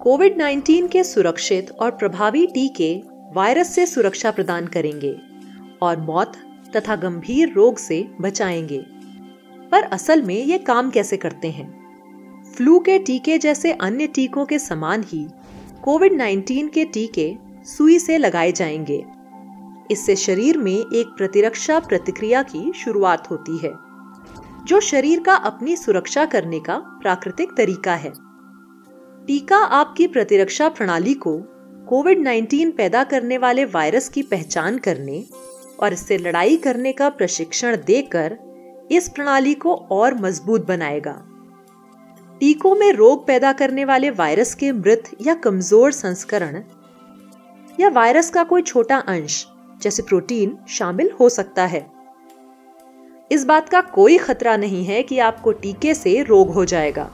Covid 19 के सुरक्षित और प्रभावी टीके वायरस से सुरक्षा प्रदान करेंगे और मौत तथा गंभीर रोग से बचाएँगे। पर असल में ये काम कैसे करते हैं? फ्लू के टीके जैसे अन्य टीकों के समान ही कोविड 19 के टीके सुई से लगाए जाएँगे। इससे शरीर में एक प्रतिरक्षा प्रतिक्रिया की शुरुआत होती है। जो शरीर का अपनी सुरक्षा करने का प्राकृतिक तरीका है। टीका आपकी प्रतिरक्षा प्रणाली को कोविड 19 पैदा करने वाले वायरस की पहचान करने और इससे लड़ाई करने का प्रशिक्षण देकर इस प्रणाली को और मज़बूत बनाएगा। टीकों में रोग पैदा करने वाले वायरस के मृत या कमज़ोर संस्करण या वायरस का कोई छोटा अंश जैसे प्रोटीन शामिल हो सकता है। इस बात का कोई खतरा नहीं है कि आपको टीके से रोग हो जाएगा।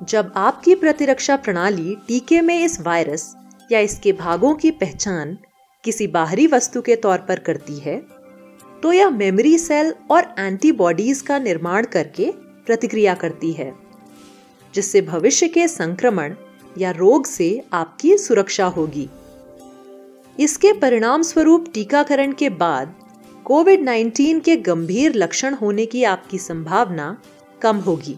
जब आपकी प्रतिरक्षा प्रणाली टीके में इस वायरस या इसके भागों की पहचान किसी बाहरी वस्तु के तौर पर करती है तो यह मेमोरी सेल और एंटीबॉडीज का निर्माण करके प्रतिक्रिया करती है, जिससे भविष्य के संक्रमण या रोग से आपकी सुरक्षा होगी। इसके परिणाम स्वरूप टीकाकरण के बाद कोविड 19 के गंभीर लक्षण होने की आपकी संभावना कम होगी।